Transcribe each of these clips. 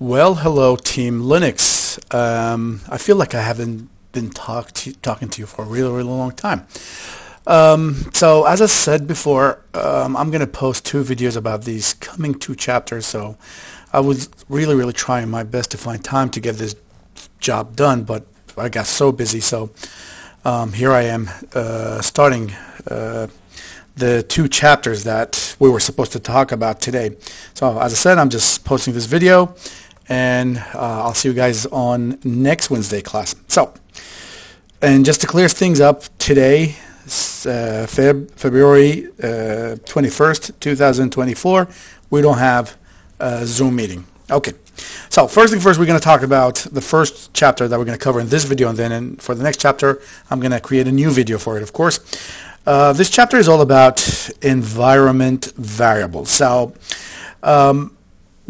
Well, hello, Team Linux. Um, I feel like I haven't been talk to, talking to you for a really, really long time. Um, so, as I said before, um, I'm going to post two videos about these coming two chapters. So, I was really, really trying my best to find time to get this job done, but I got so busy. So, um, here I am uh, starting uh, the two chapters that we were supposed to talk about today. So, as I said, I'm just posting this video and uh, I'll see you guys on next Wednesday class. So, and just to clear things up, today, uh, Feb, February uh, 21st, 2024, we don't have a Zoom meeting. Okay. So first thing first, we're going to talk about the first chapter that we're going to cover in this video, and then for the next chapter, I'm going to create a new video for it, of course. Uh, this chapter is all about environment variables. So um,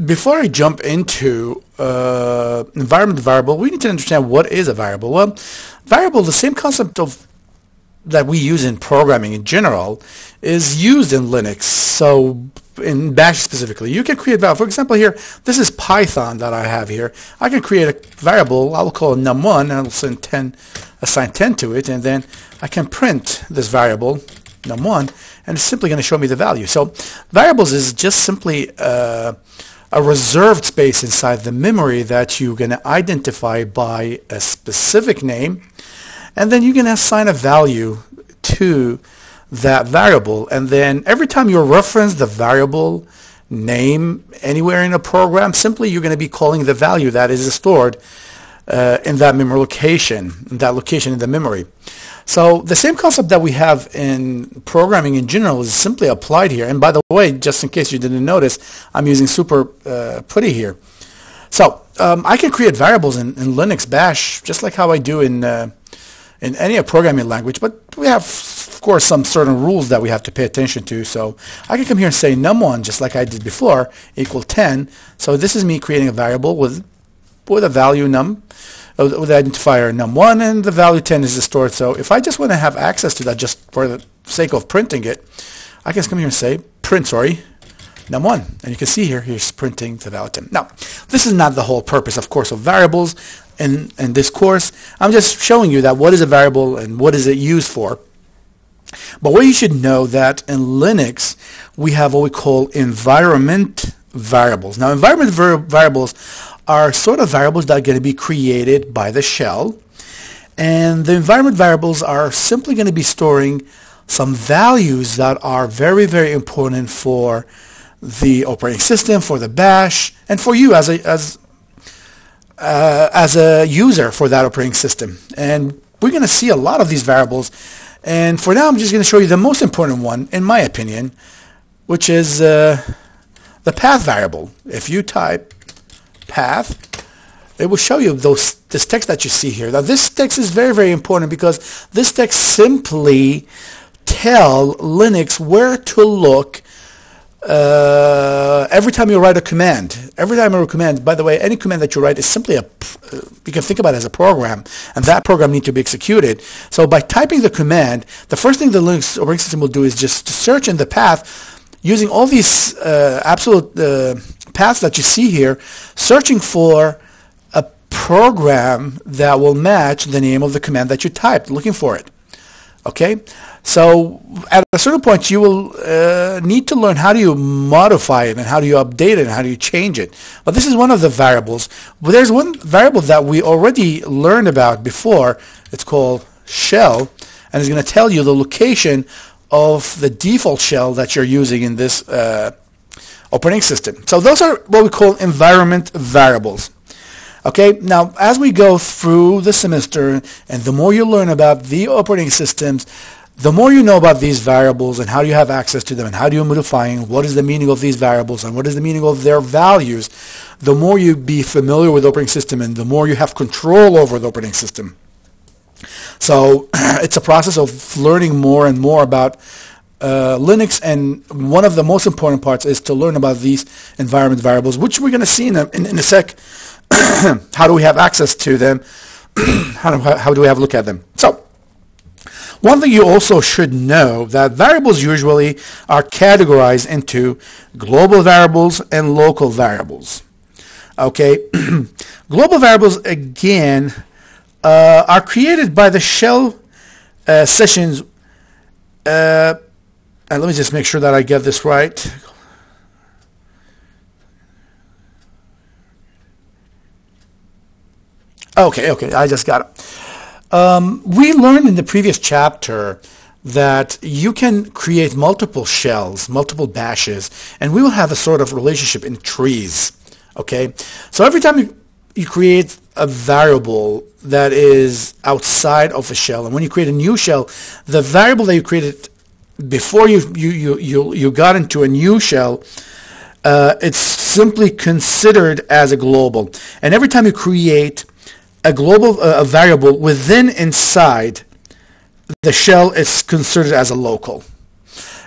before I jump into uh, environment variable, we need to understand what is a variable. Well, variable, the same concept of that we use in programming in general, is used in Linux. So in Bash specifically, you can create variable. For example, here, this is Python that I have here. I can create a variable. I will call it num1, and I'll send 10, assign 10 to it, and then I can print this variable num1, and it's simply going to show me the value. So variables is just simply uh, a reserved space inside the memory that you're going to identify by a specific name, and then you can assign a value to that variable. And then every time you reference the variable name anywhere in a program, simply you're going to be calling the value that is stored uh, in that memory location, in that location in the memory. So the same concept that we have in programming in general is simply applied here. And by the way, just in case you didn't notice, I'm using super uh, putty here. So um, I can create variables in, in, Linux Bash just like how I do in uh, in any programming language, but we have, of course, some certain rules that we have to pay attention to. So I can come here and say num1, just like I did before, equal 10. So this is me creating a variable with with a value num with the identifier num1 and the value 10 is stored. So if I just want to have access to that just for the sake of printing it, I can come here and say print, sorry, num1. And you can see here, here's printing the 10. Now, this is not the whole purpose, of course, of variables in, in this course. I'm just showing you that what is a variable and what is it used for. But what you should know that in Linux, we have what we call environment variables. Now, environment variables are sort of variables that are going to be created by the shell. And the environment variables are simply going to be storing some values that are very, very important for the operating system, for the bash, and for you as a, as, uh, as a user for that operating system. And we're going to see a lot of these variables. And for now, I'm just going to show you the most important one, in my opinion, which is uh, the path variable. If you type path, it will show you those this text that you see here. Now this text is very, very important because this text simply tell Linux where to look uh, every time you write a command. Every time you command, by the way, any command that you write is simply a, uh, you can think about it as a program, and that program needs to be executed. So by typing the command, the first thing the Linux operating system will do is just to search in the path using all these uh, absolute uh, paths that you see here, searching for a program that will match the name of the command that you typed, looking for it. Okay, so at a certain point you will uh, need to learn how do you modify it and how do you update it and how do you change it. But this is one of the variables. But there's one variable that we already learned about before. It's called shell, and it's going to tell you the location of the default shell that you're using in this uh, operating system. So those are what we call environment variables. Okay, now as we go through the semester and the more you learn about the operating systems, the more you know about these variables and how you have access to them and how do you modify them, what is the meaning of these variables and what is the meaning of their values, the more you be familiar with the operating system and the more you have control over the operating system. So it's a process of learning more and more about uh, Linux, and one of the most important parts is to learn about these environment variables, which we're going to see in a, in, in a sec. how do we have access to them? how, do, how do we have a look at them? So, one thing you also should know that variables usually are categorized into global variables and local variables. Okay, global variables again uh, are created by the shell uh, sessions. Uh, and let me just make sure that I get this right. Okay, okay, I just got it. Um, we learned in the previous chapter that you can create multiple shells, multiple bashes, and we will have a sort of relationship in trees. Okay, so every time you, you create a variable that is outside of a shell, and when you create a new shell, the variable that you created before you you you you, you got into a new shell, uh, it's simply considered as a global. And every time you create a global uh, a variable within inside the shell is considered as a local.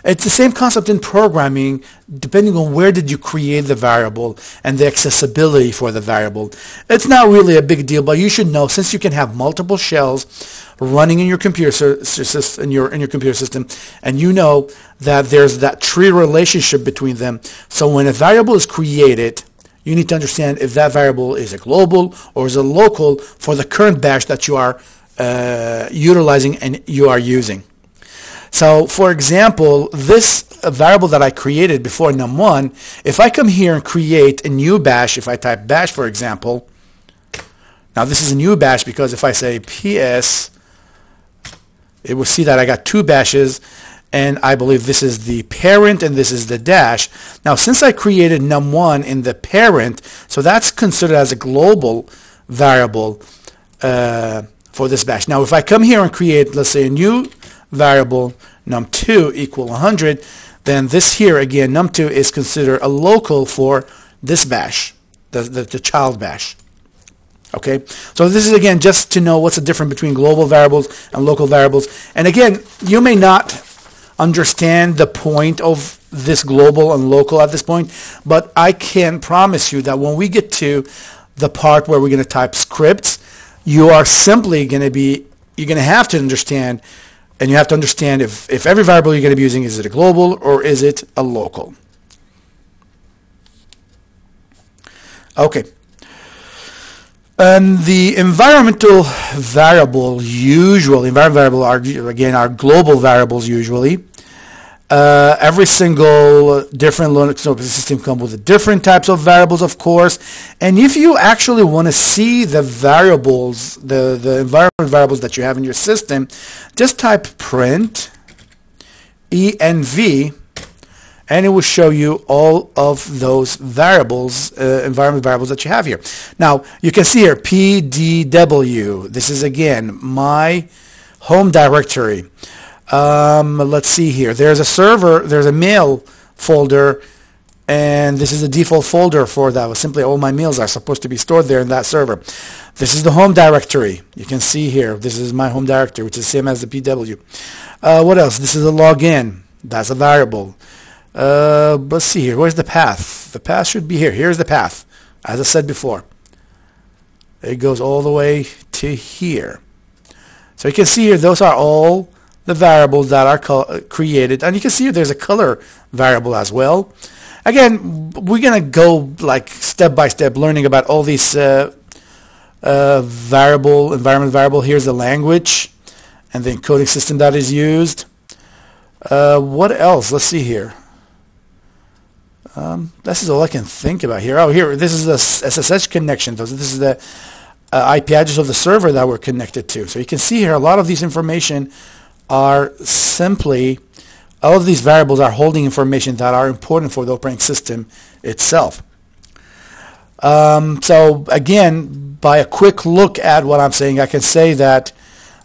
It's the same concept in programming, depending on where did you create the variable and the accessibility for the variable. It's not really a big deal, but you should know since you can have multiple shells running in your computer in your in your computer system, and you know that there's that tree relationship between them. So when a variable is created, you need to understand if that variable is a global or is a local for the current bash that you are uh, utilizing and you are using. So for example, this variable that I created before num1, if I come here and create a new bash, if I type bash for example, now this is a new bash because if I say ps, it will see that I got two bashes and I believe this is the parent and this is the dash. Now since I created num1 in the parent, so that's considered as a global variable uh, for this bash. Now if I come here and create, let's say a new variable num2 equal 100, then this here again, num2 is considered a local for this bash, the, the, the child bash. Okay, so this is again just to know what's the difference between global variables and local variables. And again, you may not understand the point of this global and local at this point, but I can promise you that when we get to the part where we're going to type scripts, you are simply going to be, you're going to have to understand, and you have to understand if, if every variable you're going to be using, is it a global or is it a local? Okay. And the environmental variable usually, environmental variable are, again, are global variables usually. Uh, every single different Linux operating system comes with different types of variables, of course. And if you actually want to see the variables, the, the environment variables that you have in your system, just type print env and it will show you all of those variables, uh, environment variables that you have here. Now, you can see here pdw. This is, again, my home directory. Um, let's see here. There's a server, there's a mail folder, and this is the default folder for that. Simply all my mails are supposed to be stored there in that server. This is the home directory. You can see here. This is my home directory, which is the same as the PW. Uh, what else? This is a login. That's a variable. Uh, let's see here. Where's the path? The path should be here. Here's the path. As I said before. It goes all the way to here. So you can see here, those are all the variables that are created. And you can see here. there's a color variable as well. Again, we're going to go like step by step learning about all these uh, uh, variable, environment variable. Here's the language and the encoding system that is used. Uh, what else? Let's see here. Um, this is all I can think about here. Oh, here, this is the SSH connection. This is the uh, IP address of the server that we're connected to. So you can see here a lot of these information are simply, all of these variables are holding information that are important for the operating system itself. Um, so again, by a quick look at what I'm saying, I can say that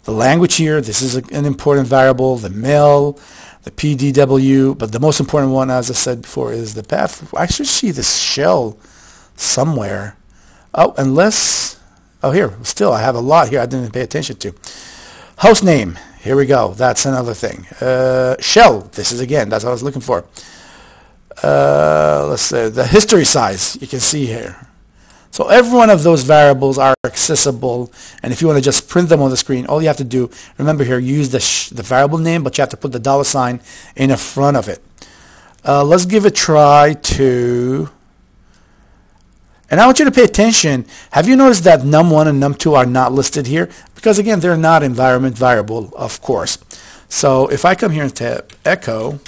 the language here, this is a, an important variable, the mail, the PDW, but the most important one, as I said before, is the path. I should see this shell somewhere. Oh, unless, oh here, still I have a lot here I didn't pay attention to. Host name, here we go. That's another thing. Uh, shell. This is again. That's what I was looking for. Uh, let's say the history size. You can see here. So every one of those variables are accessible, and if you want to just print them on the screen, all you have to do, remember here, use the, the variable name, but you have to put the dollar sign in the front of it. Uh, let's give a try to And I want you to pay attention. Have you noticed that num1 and num2 are not listed here? Because again, they're not environment variable, of course. So if I come here and type echo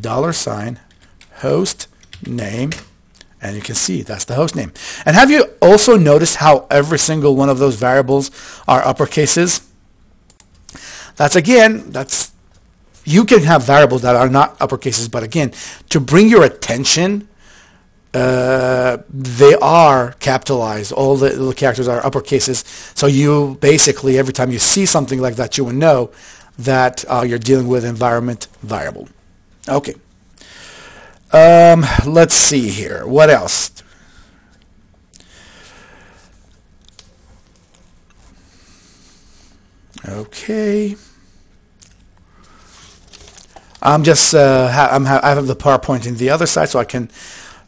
dollar sign host name, and you can see that's the host name. And have you also noticed how every single one of those variables are uppercases? That's again, that's you can have variables that are not uppercases, but again, to bring your attention, uh, they are capitalized. All the, the characters are uppercases. So you basically, every time you see something like that, you will know that uh, you're dealing with environment variable. Okay. Um, let's see here. What else? Okay. I'm just uh, ha- I'm ha- I have the PowerPoint in the other side, so I can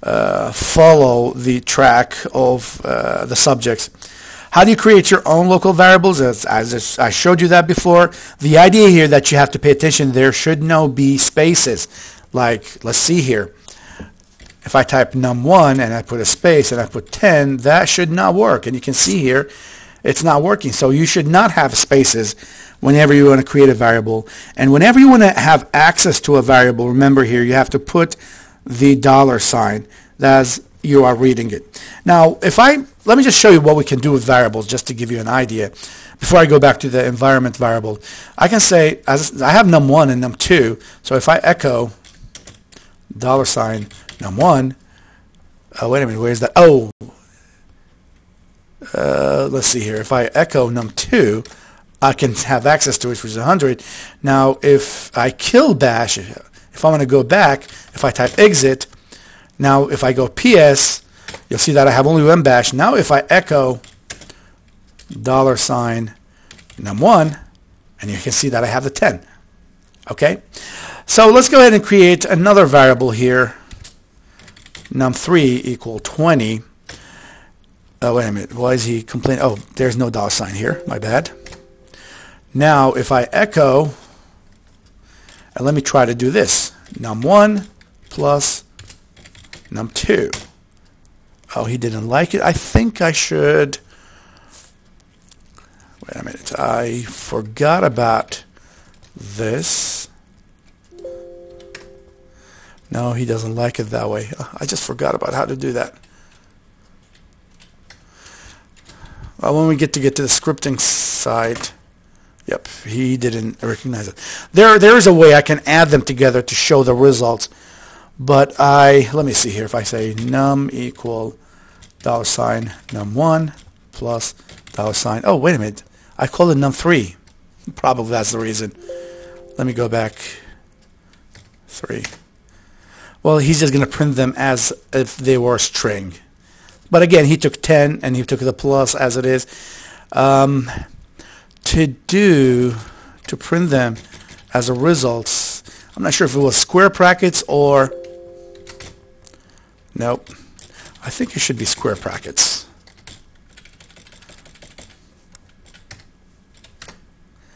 uh, follow the track of uh, the subjects. How do you create your own local variables? As, as I showed you that before, the idea here that you have to pay attention, there should no be spaces. Like, let's see here. If I type num1 and I put a space and I put 10, that should not work. And you can see here, it's not working. So you should not have spaces whenever you want to create a variable. And whenever you want to have access to a variable, remember here, you have to put the dollar sign as you are reading it. Now, if I, let me just show you what we can do with variables just to give you an idea. Before I go back to the environment variable, I can say, as I have num1 and num2, so if I echo dollar sign num1, oh, wait a minute, where's that? Oh, uh, let's see here. If I echo num2, I can have access to it, which is 100. Now, if I kill bash, if I want to go back, if I type exit, now if I go ps, you'll see that I have only one bash. Now if I echo dollar sign num1, and you can see that I have the 10. Okay? So let's go ahead and create another variable here, num3 equal 20. Oh, wait a minute. Why is he complaining? Oh, there's no dollar sign here. My bad. Now, if I echo, and let me try to do this, num1 plus num2. Oh, he didn't like it. I think I should... Wait a minute. I forgot about this. No, he doesn't like it that way. I just forgot about how to do that. Well, when we get to get to the scripting side, yep, he didn't recognize it. There, there is a way I can add them together to show the results. But I, let me see here. If I say num equal dollar sign num1 plus dollar sign, oh, wait a minute. I called it num3. Probably that's the reason. Let me go back. 3. Well, he's just going to print them as if they were a string. But again, he took 10 and he took the plus as it is. Um, to do, to print them as a result, I'm not sure if it was square brackets or Nope. I think it should be square brackets.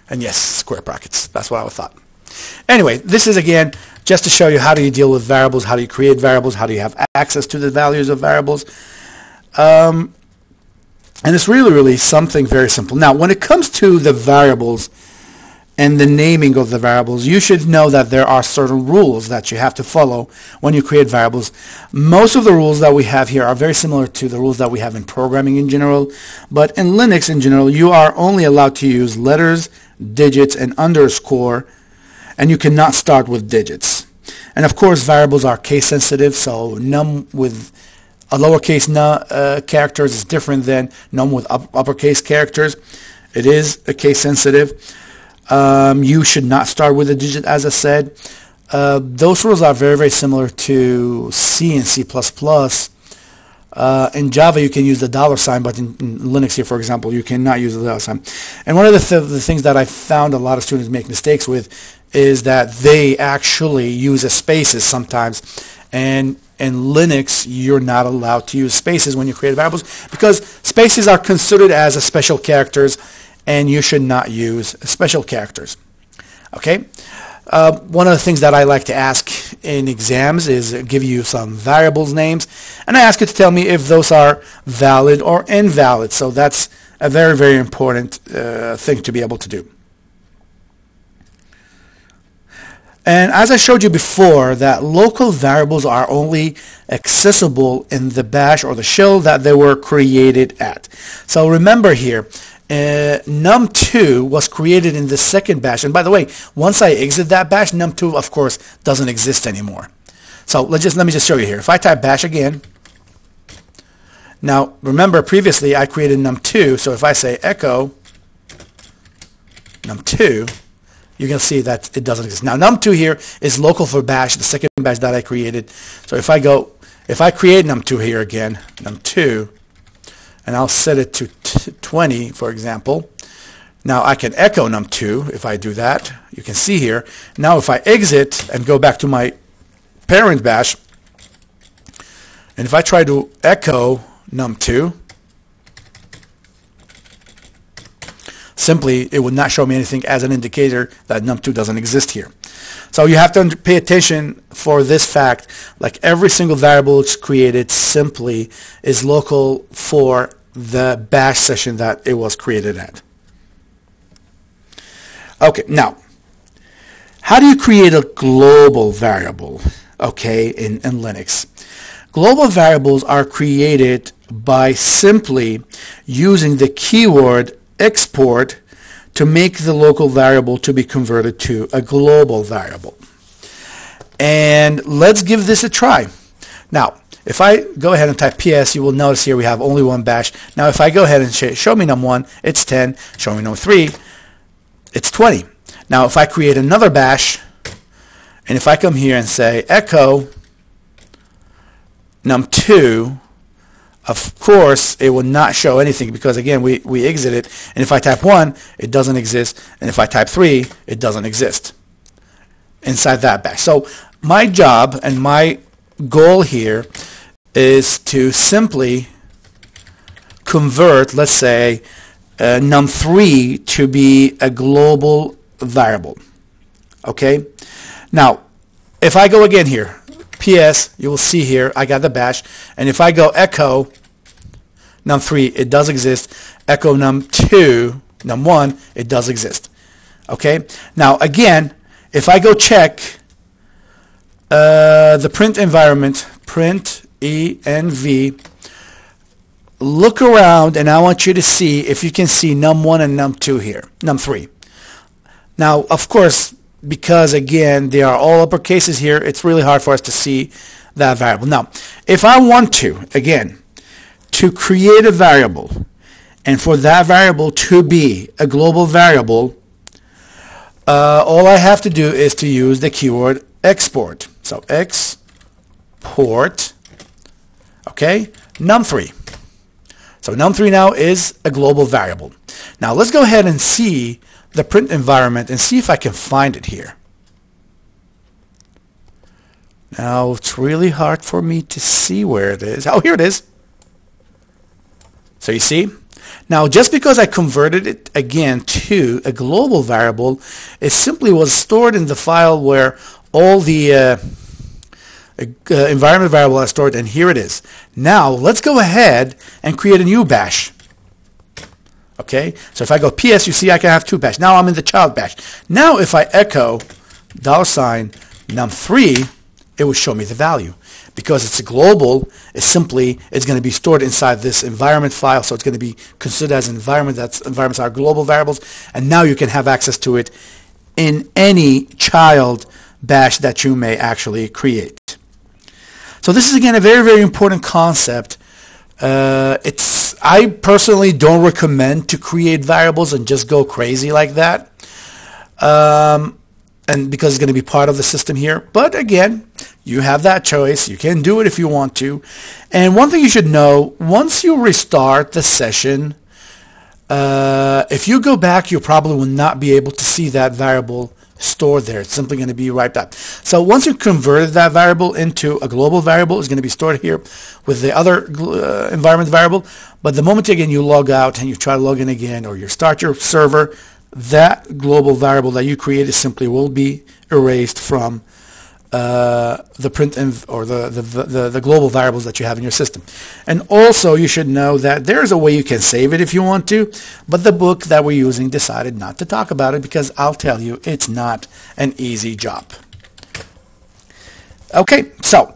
And yes, square brackets. That's what I thought. Anyway, this is again just to show you how do you deal with variables, how do you create variables, how do you have access to the values of variables. Um, and it's really, really something very simple. Now, when it comes to the variables, and the naming of the variables, you should know that there are certain rules that you have to follow when you create variables. Most of the rules that we have here are very similar to the rules that we have in programming in general, but in Linux in general, you are only allowed to use letters, digits, and underscore, and you cannot start with digits. And of course, variables are case sensitive, so num with a lowercase num, uh, characters is different than num with up, uppercase characters. It is a case sensitive. Um, you should not start with a digit, as I said. Uh, those rules are very, very similar to C and C++. Uh, in Java, you can use the dollar sign, but in, in, Linux here, for example, you cannot use the dollar sign. And one of the, th- the things that I found a lot of students make mistakes with is that they actually use spaces sometimes. And in Linux, you're not allowed to use spaces when you create variables because spaces are considered as a special characters and you should not use special characters. Okay? Uh, one of the things that I like to ask in exams is give you some variables names, and I ask you to tell me if those are valid or invalid. So that's a very, very important uh, thing to be able to do. And as I showed you before, that local variables are only accessible in the bash or the shell that they were created at. So remember here, uh, num2 was created in the second bash. And by the way, once I exit that bash, num2 of course doesn't exist anymore. So let's just let me just show you here. If I type bash again, now remember previously I created num2, so if I say echo num2, you can see that it doesn't exist. Now num2 here is local for bash, the second bash that I created. So if I go, if I create num2 here again, num2, and I'll set it to 20, for example, now I can echo num2 if I do that. You can see here. Now if I exit and go back to my parent bash, and if I try to echo num2, Simply, it would not show me anything as an indicator that num2 doesn't exist here. So you have to pay attention for this fact, like every single variable it's created simply is local for the bash session that it was created at. Okay, now, how do you create a global variable, okay, in, in Linux? Global variables are created by simply using the keyword export to make the local variable to be converted to a global variable. And let's give this a try. Now, if I go ahead and type PS, you will notice here we have only one bash. Now, if I go ahead and sh show me num1, it's 10. Show me num3, it's 20. Now, if I create another bash, and if I come here and say echo num2, of course, it will not show anything because again, we, we exit it. And if I type 1, it doesn't exist. And if I type 3, it doesn't exist inside that bash. So my job and my goal here is to simply convert, let's say, uh, num3 to be a global variable. Okay? Now, if I go again here, PS, you will see here, I got the bash. And if I go echo num3, it does exist. Echo num2, num1, it does exist. Okay? Now, again, if I go check uh, the print environment, print env, look around and I want you to see if you can see num1 and num2 here, num3. Now, of course, because again, they are all upper cases here, it's really hard for us to see that variable. Now, if I want to, again, to create a variable and for that variable to be a global variable, uh, all I have to do is to use the keyword export. So export, okay, num3. So num3 now is a global variable. Now let's go ahead and see the print environment and see if I can find it here. Now it's really hard for me to see where it is. Oh, here it is. So you see? Now just because I converted it again to a global variable, it simply was stored in the file where all the uh, uh, environment variable are stored and here it is. Now let's go ahead and create a new bash. Okay, so if I go PS, you see I can have two bash. Now I'm in the child bash. Now if I echo dollar sign num3, it will show me the value. Because it's global, it's simply, it's going to be stored inside this environment file, so it's going to be considered as environment. That's environments are global variables, and now you can have access to it in any child bash that you may actually create. So this is again a very, very important concept uh, it's I personally don't recommend to create variables and just go crazy like that. Um, and because it's going to be part of the system here. But again, you have that choice. You can do it if you want to. And one thing you should know, once you restart the session, uh, if you go back, you probably will not be able to see that variable stored there. It's simply going to be wiped out. So once you converted that variable into a global variable, it's going to be stored here with the other uh, environment variable. But the moment again you log out and you try to log in again or you start your server, that global variable that you created simply will be erased from uh, the print inv- or the, the, the, the global variables that you have in your system. And also you should know that there's a way you can save it if you want to, but the book that we're using decided not to talk about it because I'll tell you it's not an easy job. Okay, so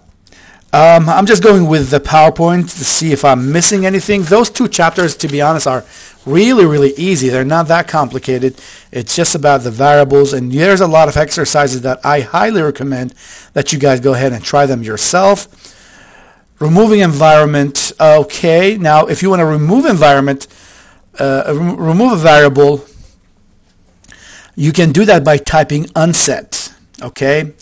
um, I'm just going with the PowerPoint to see if I'm missing anything. Those two chapters, to be honest, are really, really easy. They're not that complicated. It's just about the variables, and there's a lot of exercises that I highly recommend that you guys go ahead and try them yourself. Removing environment, okay. Now, if you want to remove environment, uh, remove a variable, you can do that by typing unset, okay?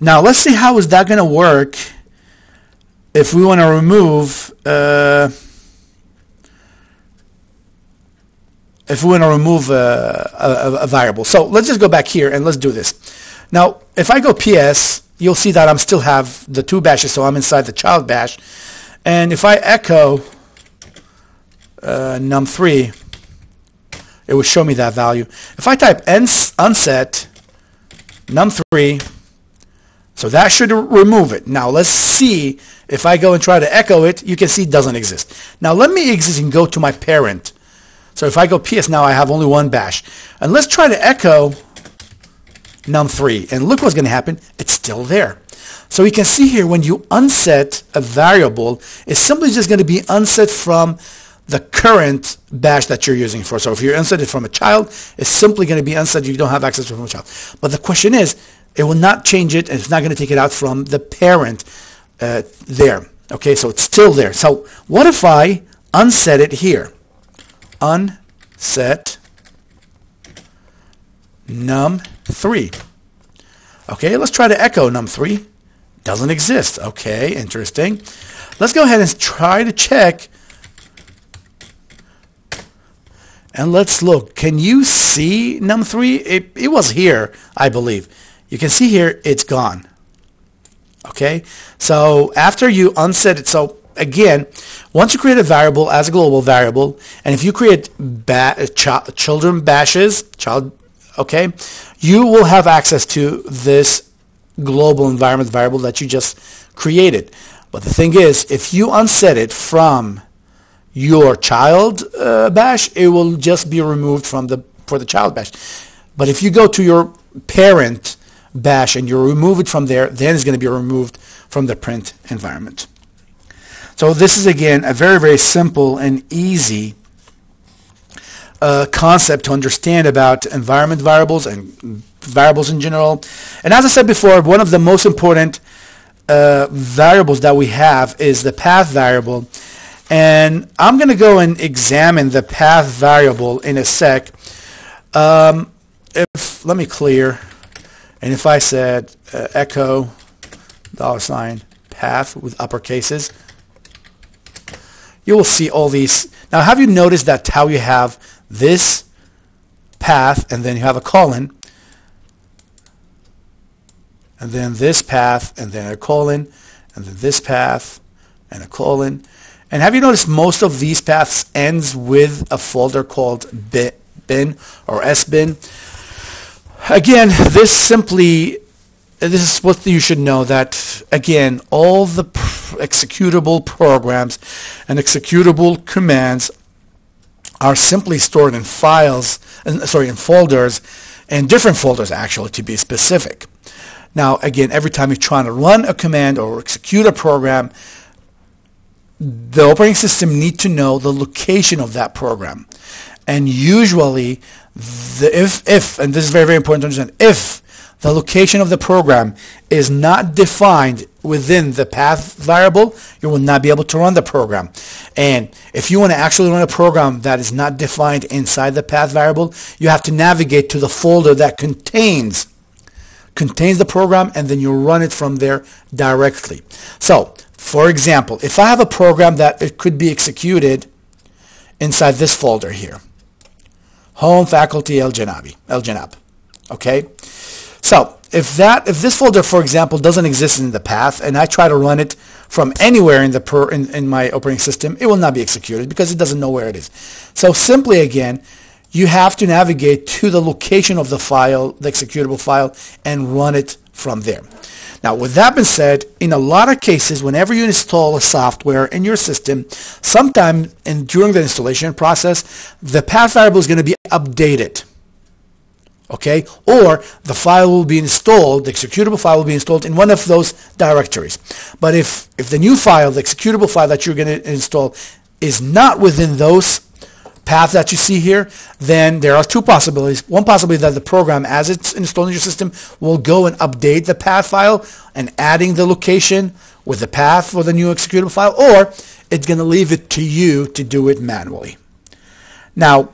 Now, let's see how is that going to work if we want to remove uh, if we want to remove a, a, a, variable. So let's just go back here and let's do this. Now, if I go PS, you'll see that I'm still have the two bashes, so I'm inside the child bash. And if I echo uh, num3, it will show me that value. If I type unset num3 so that should remove it. Now let's see if I go and try to echo it, you can see it doesn't exist. Now let me exit and go to my parent. So if I go PS now, I have only one bash. And let's try to echo num3. And look what's going to happen. It's still there. So you can see here when you unset a variable, it's simply just going to be unset from the current bash that you're using for. So if you're unset it from a child, it's simply going to be unset. You don't have access to from a child. But the question is, it will not change it, and it's not going to take it out from the parent uh, there. Okay, so it's still there. So what if I unset it here? Unset num3. Okay, let's try to echo num3. Doesn't exist. Okay, interesting. Let's go ahead and try to check. And let's look. Can you see num3? It, it was here, I believe you can see here it's gone. Okay, so after you unset it, so again, once you create a variable as a global variable, and if you create ba- ch- children bashes, child, okay, you will have access to this global environment variable that you just created. But the thing is, if you unset it from your child uh, bash, it will just be removed from the for the child bash. But if you go to your parent bash and you remove it from there, then it's going to be removed from the print environment. So this is again a very, very simple and easy uh, concept to understand about environment variables and variables in general. And as I said before, one of the most important uh, variables that we have is the path variable. And I'm going to go and examine the path variable in a sec. Um, if let me clear and if I said uh, echo dollar sign path with upper cases, you will see all these. Now, have you noticed that how you have this path and then you have a colon and then this path and then a colon and then this path and a colon. And have you noticed most of these paths ends with a folder called bin or sbin? Again, this simply, this is what you should know that, again, all the pr- executable programs and executable commands are simply stored in files, sorry, in folders, in different folders actually to be specific. Now, again, every time you're trying to run a command or execute a program, the operating system need to know the location of that program. And usually the if if and this is very very important to understand if the location of the program is not defined within the path variable, you will not be able to run the program. And if you want to actually run a program that is not defined inside the path variable, you have to navigate to the folder that contains contains the program and then you run it from there directly. So, for example, if I have a program that it could be executed inside this folder here, home faculty El Janabi, El Janab. Okay? So if that, if this folder, for example, doesn't exist in the path and I try to run it from anywhere in the per, in, in my operating system, it will not be executed because it doesn't know where it is. So simply again, you have to navigate to the location of the file, the executable file, and run it from there. Now, with that being said, in a lot of cases, whenever you install a software in your system, sometime in, during the installation process, the path variable is going to be updated. Okay? Or the file will be installed, the executable file will be installed in one of those directories. But if, if the new file, the executable file that you're going to install is not within those path that you see here, then there are two possibilities. One possibility that the program, as it's installed in your system, will go and update the path file and adding the location with the path for the new executable file, or it's going to leave it to you to do it manually. Now,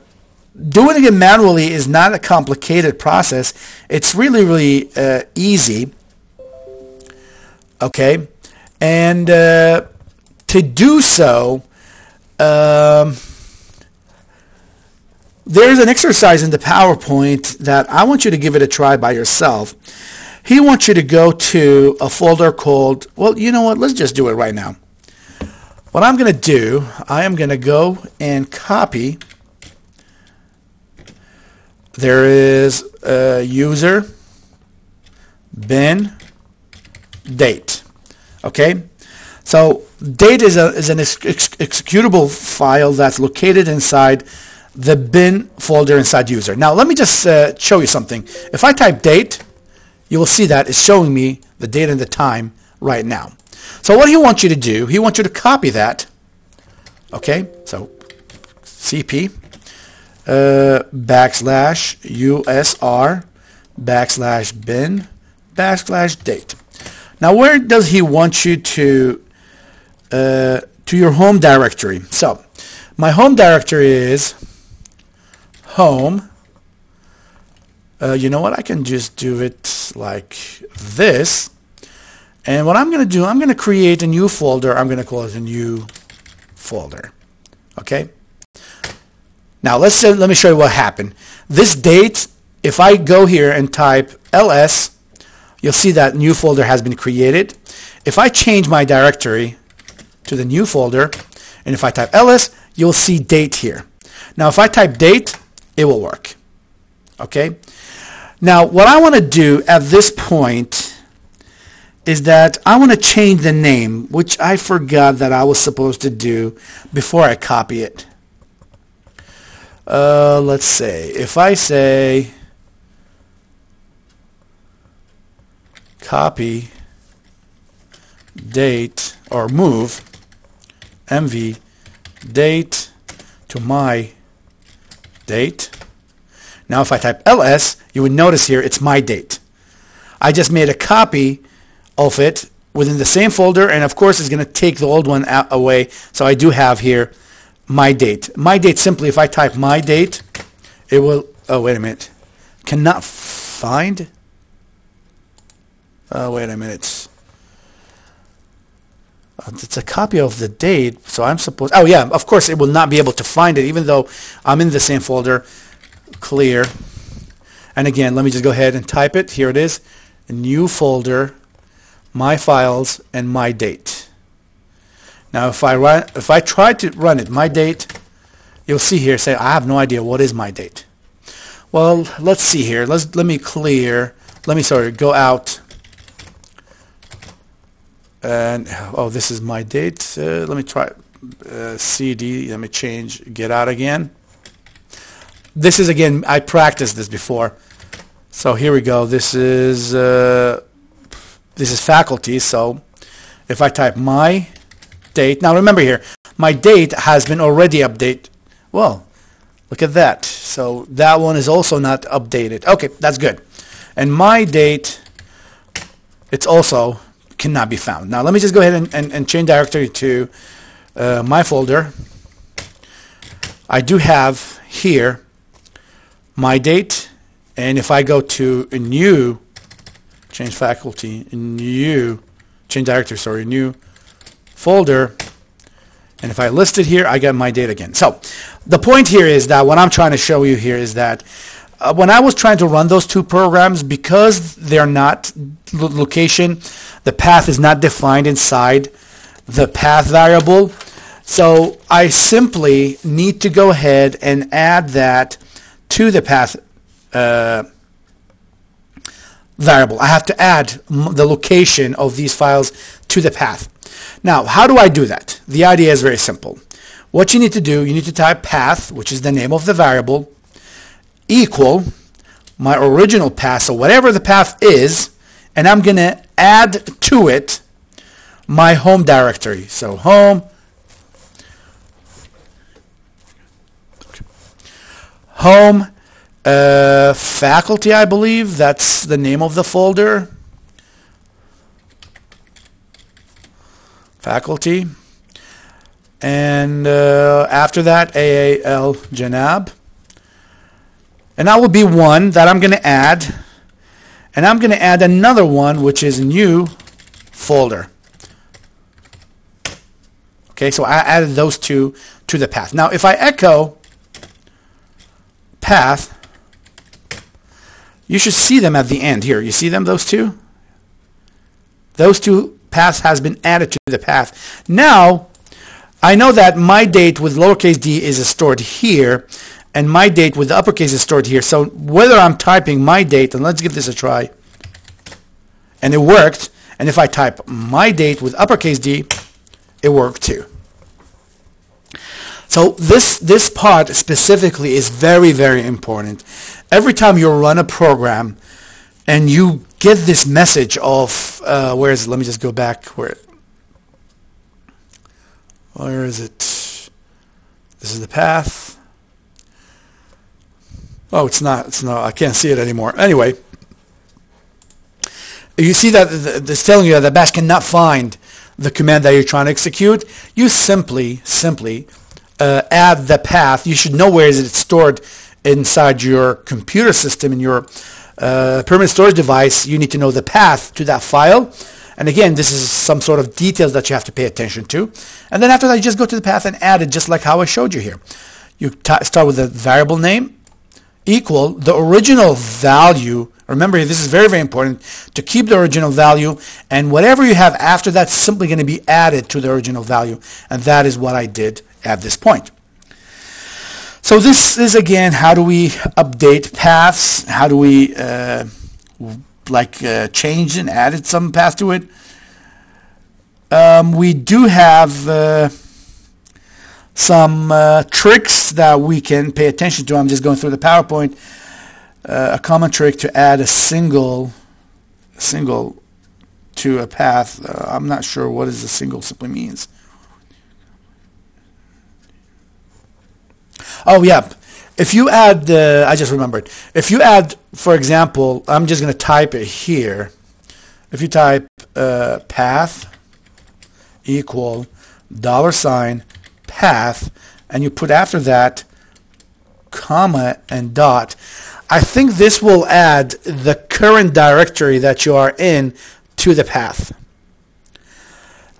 doing it manually is not a complicated process. It's really, really uh, easy. Okay? And uh, to do so, um, there's an exercise in the PowerPoint that I want you to give it a try by yourself. He wants you to go to a folder called, well, you know what, let's just do it right now. What I'm going to do, I am going to go and copy. There is a user, bin, date. Okay? So date is, a, is an ex executable file that's located inside the bin folder inside user. Now let me just uh, show you something. If I type date, you will see that it's showing me the date and the time right now. So what he wants you to do, he wants you to copy that. Okay, so cp uh, backslash usr backslash bin backslash date. Now where does he want you to uh, to your home directory? So my home directory is home. Uh, you know what? I can just do it like this. And what I'm going to do, I'm going to create a new folder. I'm going to call it a new folder. Okay? Now, let's uh, let me show you what happened. This date, if I go here and type ls, you'll see that new folder has been created. If I change my directory to the new folder, and if I type ls, you'll see date here. Now, if I type date, it will work. Okay? Now, what I want to do at this point is that I want to change the name, which I forgot that I was supposed to do before I copy it. Uh, let's say, if I say copy date or move mv date to my date. Now if I type ls, you would notice here it's my date. I just made a copy of it within the same folder and of course it's going to take the old one away. So I do have here my date. My date simply if I type my date, it will, oh wait a minute, cannot find, oh wait a minute, uh, it's a copy of the date, so I'm supposed, oh yeah, of course it will not be able to find it, even though I'm in the same folder, clear. And again, let me just go ahead and type it. Here it is, new folder, my files, and my date. Now if I run, if I try to run it, my date, you'll see here, say, I have no idea what is my date. Well, let's see here. Let's, let me clear, let me, sorry, go out and oh this is my date. Uh, let me try uh, CD let me change get out again. This is again I practiced this before. So here we go. This is uh, this is faculty. So if I type my date now remember here my date has been already updated well look at that. So that one is also not updated. Okay that's good. And my date it's also cannot be found. Now let me just go ahead and, and, and change directory to uh, my folder. I do have here my date and if I go to a new change faculty new change directory sorry new folder and if I list it here I get my date again so the point here is that what I'm trying to show you here is that uh, when I was trying to run those two programs, because they're not location, the path is not defined inside the path variable. So I simply need to go ahead and add that to the path, uh, variable. I have to add the location of these files to the path. Now, how do I do that? The idea is very simple. What you need to do, you need to type path, which is the name of the variable, equal my original path, so whatever the path is, and I'm going to add to it my home directory. So home, home, uh, faculty, I believe, that's the name of the folder. Faculty. And uh, after that, AAL Janab. And that will be one that I'm going to add. And I'm going to add another one, which is new folder. Okay, so I added those two to the path. Now, if I echo path, you should see them at the end here. You see them, those two? Those two paths has been added to the path. Now, I know that my date with lowercase d is stored here, and my date with the uppercase is stored here. So whether I'm typing my date, and let's give this a try, and it worked, and if I type my date with uppercase D, it worked too. So this, this part specifically is very, very important. Every time you run a program and you get this message of, uh, where is it? Let me just go back. Where, where is it? This is the path. Oh, it's not. It's not. I can't see it anymore. Anyway, you see that it's telling you that the bash cannot find the command that you're trying to execute. You simply, simply uh, add the path. You should know where is it stored inside your computer system in your uh, permanent storage device. You need to know the path to that file. And again, this is some sort of details that you have to pay attention to. And then after that, you just go to the path and add it just like how I showed you here. You start with the variable name, equal the original value. Remember, this is very, very important to keep the original value, and whatever you have after that's simply going to be added to the original value, and that is what I did at this point. So this is again, how do we update paths? How do we uh, like uh, change and added some path to it? Um, we do have uh, some uh, tricks that we can pay attention to. I'm just going through the PowerPoint. Uh, a common trick to add a single, single to a path. Uh, I'm not sure what is a single simply means. Oh yeah, if you add, uh, I just remembered. If you add, for example, I'm just going to type it here. If you type uh, path equal dollar sign path and you put after that comma and dot, I think this will add the current directory that you are in to the path.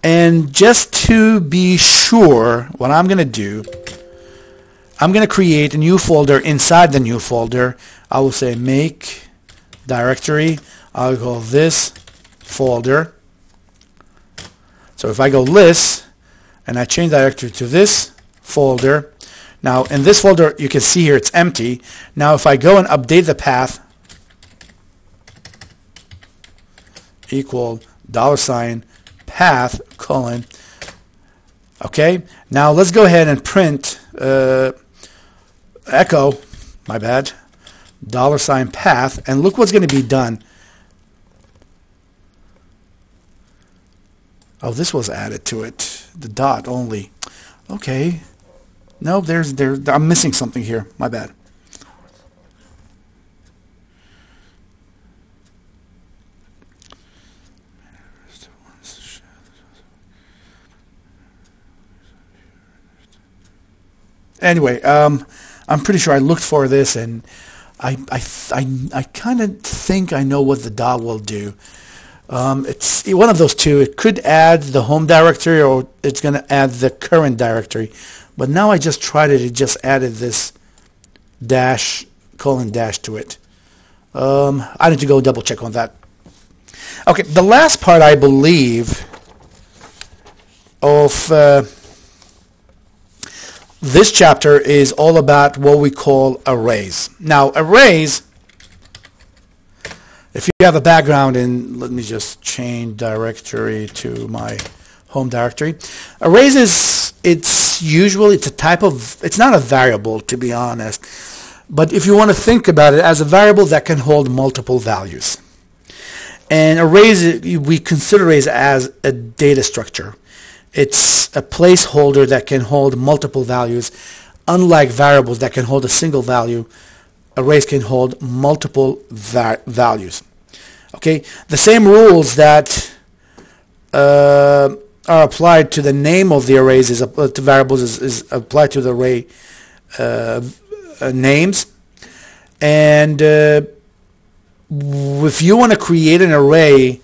And just to be sure, what I'm going to do, I'm going to create a new folder inside the new folder. I will say make directory. I'll call this folder. So if I go list, and I change directory to this folder. Now in this folder you can see here it's empty. Now if I go and update the path equal dollar sign path colon okay now let's go ahead and print uh, echo my bad dollar sign path and look what's going to be done oh this was added to it the dot only. Okay. No, there's there. I'm missing something here. My bad. Anyway, um, I'm pretty sure I looked for this and I I I, I kind of think I know what the dot will do. Um, it's one of those two. It could add the home directory or it's going to add the current directory. But now I just tried it. It just added this dash, colon dash to it. Um, I need to go double check on that. Okay, the last part I believe of uh, this chapter is all about what we call arrays. Now, arrays if you have a background in, let me just change directory to my home directory. Arrays is, it's usually, it's a type of, it's not a variable to be honest, but if you want to think about it as a variable that can hold multiple values. And arrays, we consider arrays as a data structure. It's a placeholder that can hold multiple values, unlike variables that can hold a single value arrays can hold multiple va- values. Okay, the same rules that uh, are applied to the name of the arrays is uh, to variables is, is, applied to the array uh, uh names. And uh, if you want to create an array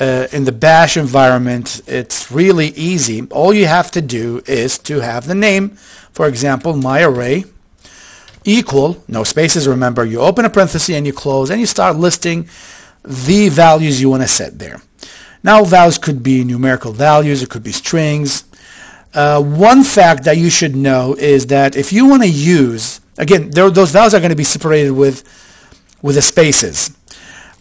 uh, in the bash environment, it's really easy. All you have to do is to have the name, for example, my array, equal, no spaces, remember, you open a parenthesis and you close and you start listing the values you want to set there. Now values could be numerical values, it could be strings. Uh, one fact that you should know is that if you want to use, again, there, those values are going to be separated with, with the spaces.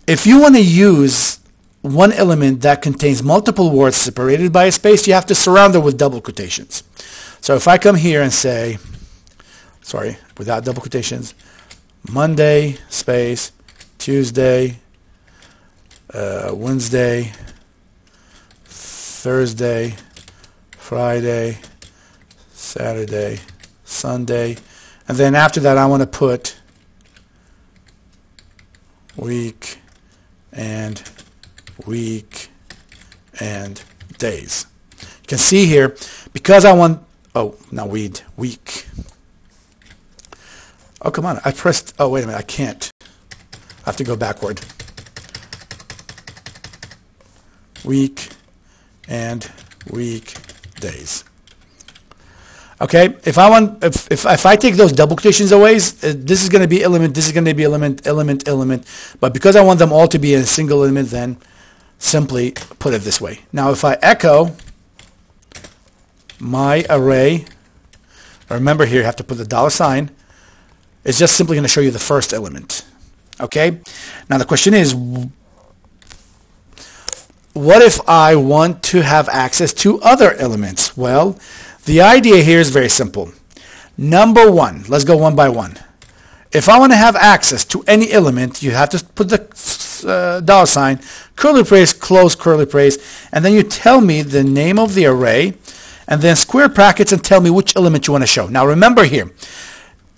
If you want to use one element that contains multiple words separated by a space, you have to surround it with double quotations. So if I come here and say, sorry, without double quotations, Monday, space, Tuesday, uh, Wednesday, Thursday, Friday, Saturday, Sunday, and then after that I want to put week and week and days. You can see here, because I want, oh, not weed, week. Oh, come on. I pressed, oh, wait a minute. I can't. I have to go backward. Week and week days. Okay, if I want, if, if, if I take those double quotations away, uh, this is going to be element, this is going to be element, element, element. But because I want them all to be a single element, then simply put it this way. Now, if I echo my array, remember here, you have to put the dollar sign, it's just simply going to show you the first element. Okay? Now the question is, what if I want to have access to other elements? Well, the idea here is very simple. Number one, let's go one by one. If I want to have access to any element, you have to put the uh, dollar sign, curly brace, close curly brace, and then you tell me the name of the array, and then square brackets and tell me which element you want to show. Now remember here,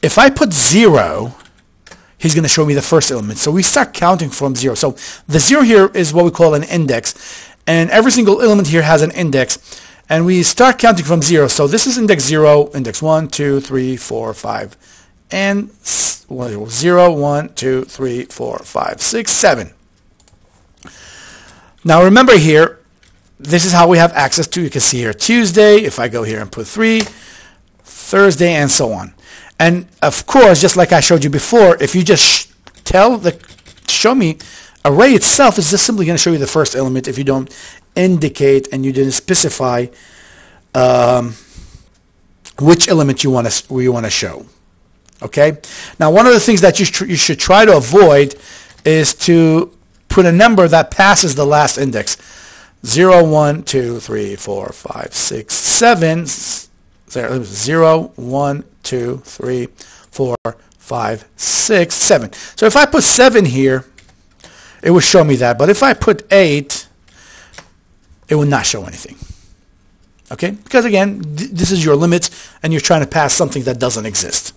if I put zero, he's going to show me the first element. So we start counting from zero. So the zero here is what we call an index. And every single element here has an index. And we start counting from zero. So this is index zero, index one, two, three, four, five, and zero, one, two, three, four, five, six, seven. Now remember here, this is how we have access to, you can see here Tuesday, if I go here and put three, Thursday, and so on. And of course, just like I showed you before, if you just sh- tell the show me array itself is just simply going to show you the first element if you don't indicate and you didn't specify um, which element you want to you want to show. Okay. Now, one of the things that you, tr- you should try to avoid is to put a number that passes the last index. 0, 1, 2, 3, 4, 5, 6, 7, 0, 1, two, three, four, five, six, seven. So if I put seven here, it would show me that. But if I put eight, it would not show anything. Okay? Because again, th- this is your limit and you're trying to pass something that doesn't exist.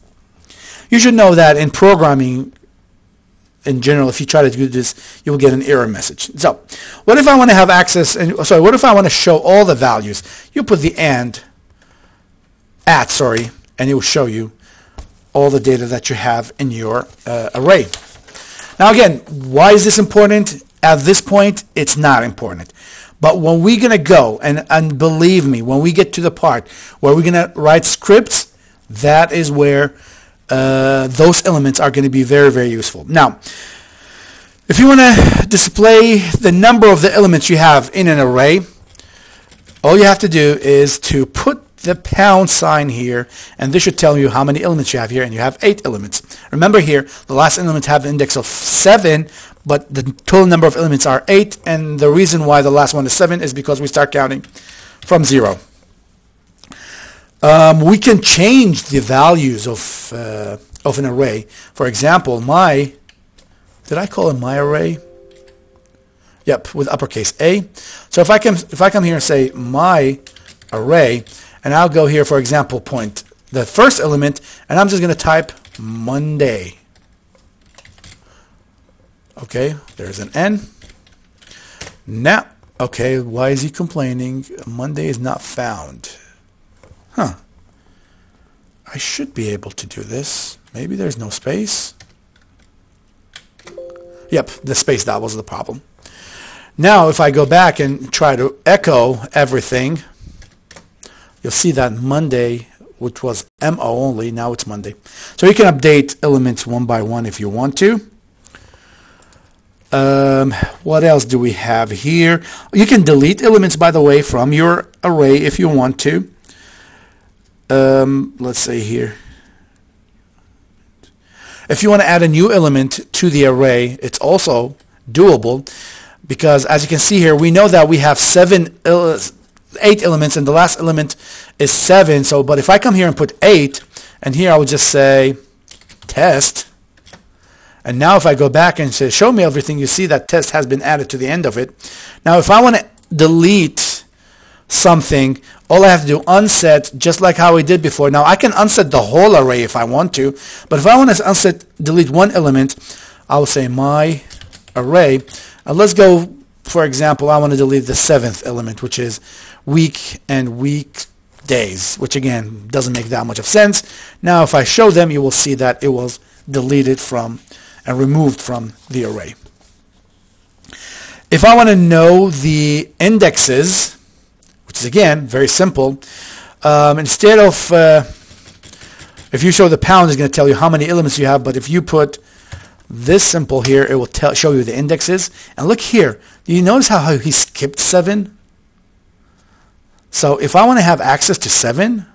You should know that in programming, in general, if you try to do this, you will get an error message. So, what if I want to have access, and sorry, what if I want to show all the values? You put the and, at, sorry, and it will show you all the data that you have in your uh, array. Now again, why is this important? At this point, it's not important. But when we're going to go, and, and believe me, when we get to the part where we're going to write scripts, that is where uh, those elements are going to be very, very useful. Now, if you want to display the number of the elements you have in an array, all you have to do is to put the pound sign here, and this should tell you how many elements you have here, and you have eight elements. Remember here, the last element have an index of seven, but the total number of elements are eight, and the reason why the last one is seven is because we start counting from zero. Um, we can change the values of, uh, of an array. For example, my, did I call it my array? Yep, with uppercase A. So if I come if I come here and say my array, and I'll go here, for example, point the first element, and I'm just going to type Monday. Okay, there's an N. Now, okay, why is he complaining? Monday is not found. Huh. I should be able to do this. Maybe there's no space. Yep, the space, that was the problem. Now, if I go back and try to echo everything, you'll see that Monday, which was MO only, now it's Monday. So you can update elements one by one if you want to. Um, what else do we have here? You can delete elements, by the way, from your array if you want to. Um, let's say here. If you want to add a new element to the array, it's also doable because as you can see here, we know that we have seven, eight elements and the last element is seven. So, but if I come here and put eight, and here I would just say test, and now if I go back and say show me everything, you see that test has been added to the end of it. Now if I want to delete something, all I have to do unset just like how we did before. Now I can unset the whole array if I want to, but if I want to unset delete one element, I will say my array uh, let's go, for example, I want to delete the seventh element, which is week and week days, which again doesn't make that much of sense. Now, if I show them, you will see that it was deleted from and removed from the array. If I want to know the indexes, which is again very simple, um, instead of uh, if you show the pound, it's going to tell you how many elements you have, but if you put this simple here, it will tell, show you the indexes. And look here. Do you notice how he skipped 7? So if I want to have access to 7,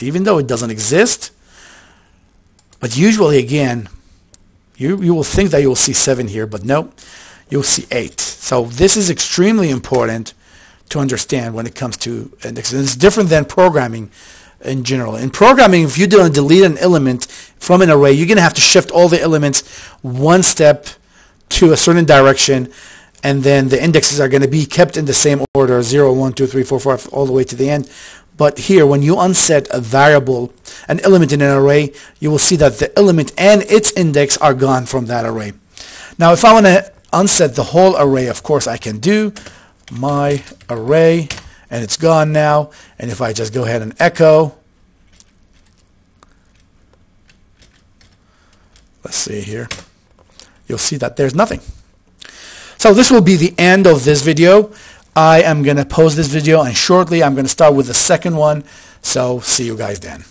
even though it doesn't exist, but usually again, you, you will think that you will see 7 here, but no, you'll see 8. So this is extremely important to understand when it comes to indexes. It's different than programming in general. In programming, if you don't delete an element from an array, you're going to have to shift all the elements one step to a certain direction, and then the indexes are going to be kept in the same order, 0, 1, 2, 3, 4, 5, all the way to the end. But here, when you unset a variable, an element in an array, you will see that the element and its index are gone from that array. Now, if I want to unset the whole array, of course, I can do my array and it's gone now. And if I just go ahead and echo, let's see here, you'll see that there's nothing. So this will be the end of this video. I am going to post this video and shortly I'm going to start with the second one. So see you guys then.